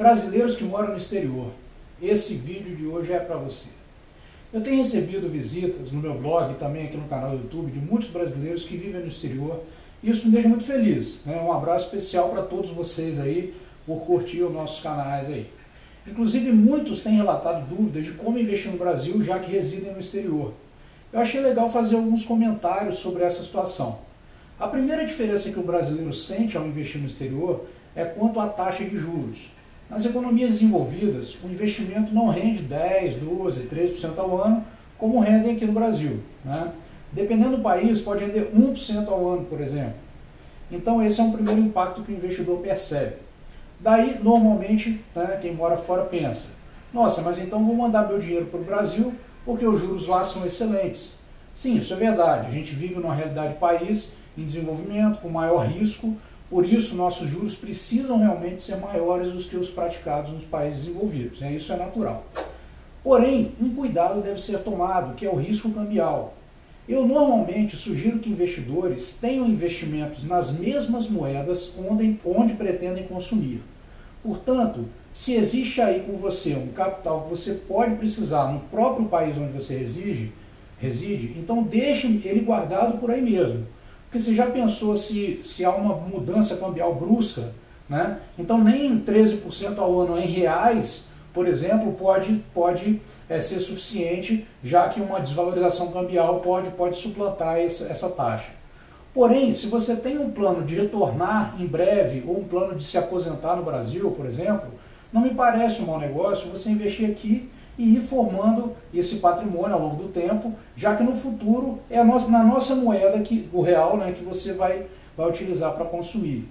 Brasileiros que moram no exterior, esse vídeo de hoje é para você. Eu tenho recebido visitas no meu blog e também aqui no canal do YouTube de muitos brasileiros que vivem no exterior e isso me deixa muito feliz. Né? Um abraço especial para todos vocês aí por curtir os nossos canais aí. Inclusive muitos têm relatado dúvidas de como investir no Brasil já que residem no exterior. Eu achei legal fazer alguns comentários sobre essa situação. A primeira diferença que o brasileiro sente ao investir no exterior é quanto à taxa de juros. Nas economias desenvolvidas, o investimento não rende 10, 12, 13% ao ano, como rendem aqui no Brasil. Né? Dependendo do país, pode render 1% ao ano, por exemplo. Então esse é um primeiro impacto que o investidor percebe. Daí, normalmente, né, quem mora fora pensa, nossa, mas então vou mandar meu dinheiro para o Brasil porque os juros lá são excelentes. Sim, isso é verdade. A gente vive numa realidade país em desenvolvimento, com maior risco, por isso, nossos juros precisam realmente ser maiores do que os praticados nos países desenvolvidos. Né? Isso é natural. Porém, um cuidado deve ser tomado, que é o risco cambial. Eu normalmente sugiro que investidores tenham investimentos nas mesmas moedas onde, onde pretendem consumir. Portanto, se existe aí com você um capital que você pode precisar no próprio país onde você reside, reside então deixe ele guardado por aí mesmo. Porque você já pensou se, se há uma mudança cambial brusca, né? Então nem 13% ao ano em reais, por exemplo, pode, pode é, ser suficiente, já que uma desvalorização cambial pode, pode suplantar essa, essa taxa. Porém, se você tem um plano de retornar em breve ou um plano de se aposentar no Brasil, por exemplo, não me parece um mau negócio você investir aqui e ir formando esse patrimônio ao longo do tempo, já que no futuro é nossa, na nossa moeda, que, o real, né, que você vai, vai utilizar para consumir.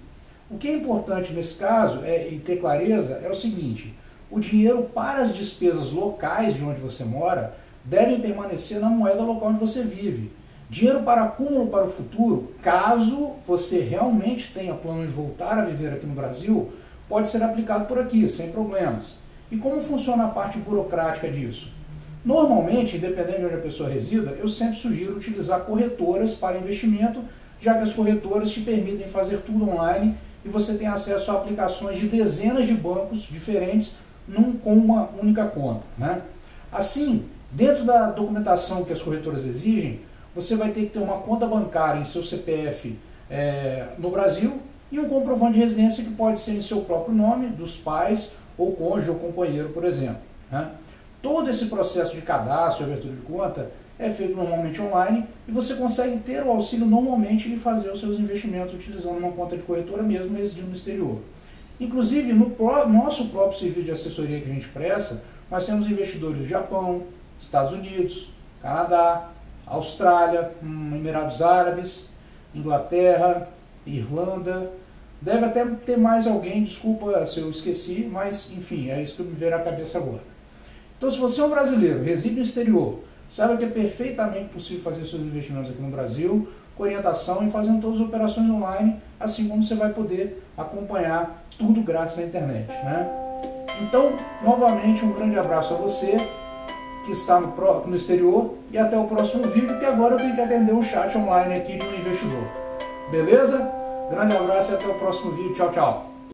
O que é importante nesse caso é, e ter clareza é o seguinte, o dinheiro para as despesas locais de onde você mora devem permanecer na moeda local onde você vive. Dinheiro para acúmulo para o futuro, caso você realmente tenha plano de voltar a viver aqui no Brasil, pode ser aplicado por aqui, sem problemas. E como funciona a parte burocrática disso? Normalmente, independente de onde a pessoa resida, eu sempre sugiro utilizar corretoras para investimento, já que as corretoras te permitem fazer tudo online e você tem acesso a aplicações de dezenas de bancos diferentes num, com uma única conta. Né? Assim, dentro da documentação que as corretoras exigem, você vai ter que ter uma conta bancária em seu CPF é, no Brasil e um comprovante de residência que pode ser em seu próprio nome, dos pais ou cônjuge ou companheiro, por exemplo. Né? Todo esse processo de cadastro e abertura de conta é feito normalmente online e você consegue ter o auxílio normalmente de fazer os seus investimentos utilizando uma conta de corretora mesmo residindo no exterior. Inclusive, no nosso próprio serviço de assessoria que a gente presta, nós temos investidores do Japão, Estados Unidos, Canadá, Austrália, hum, Emirados Árabes, Inglaterra, Irlanda, Deve até ter mais alguém, desculpa se eu esqueci, mas enfim, é isso que me veio à cabeça agora. Então, se você é um brasileiro, reside no exterior, saiba que é perfeitamente possível fazer seus investimentos aqui no Brasil, com orientação e fazendo todas as operações online, assim como você vai poder acompanhar tudo graças à internet. Né? Então, novamente, um grande abraço a você que está no, no exterior e até o próximo vídeo, que agora eu tenho que atender um chat online aqui de um investidor. Beleza? Grande abraço e até o próximo vídeo. Tchau, tchau.